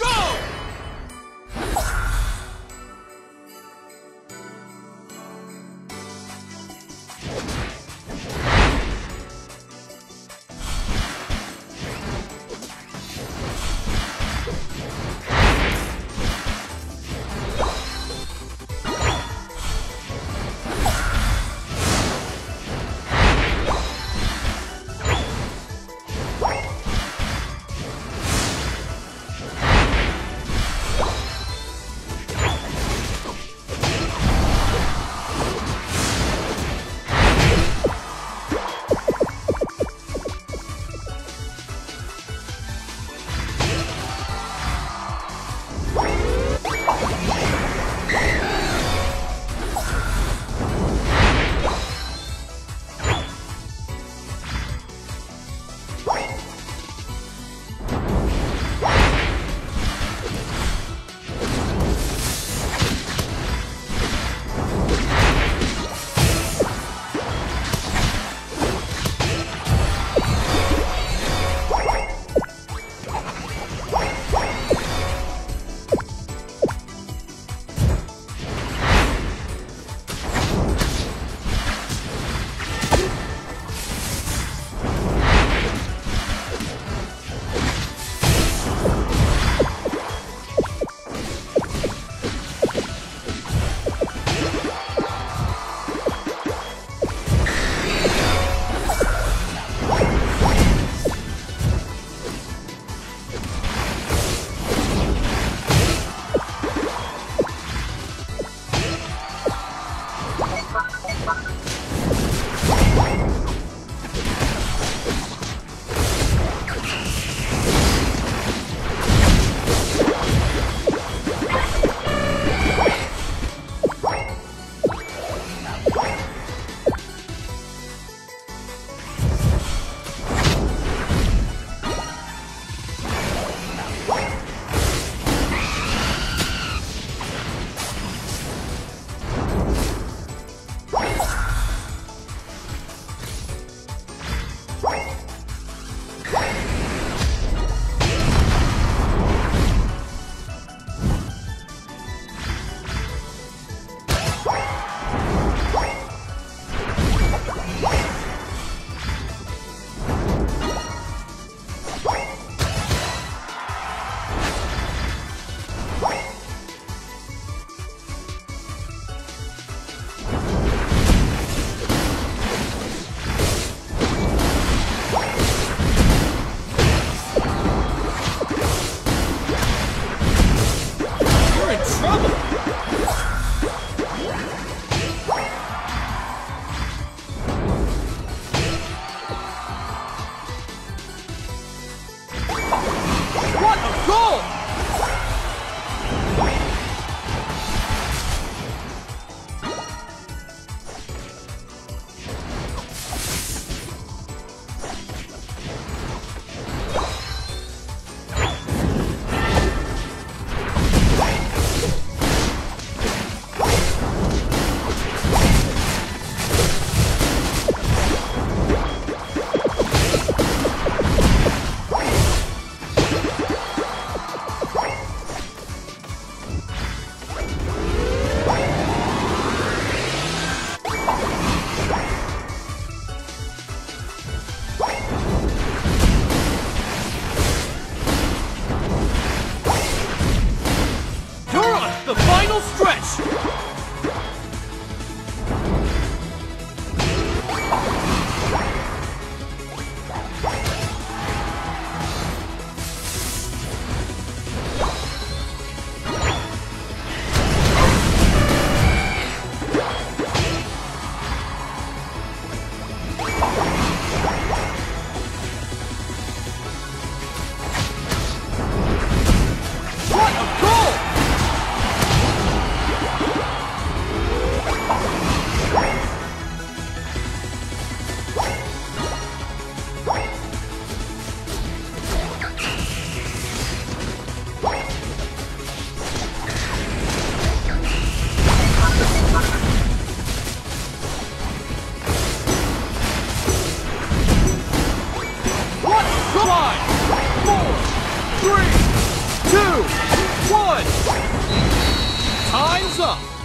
You're three, two, one. Time's up.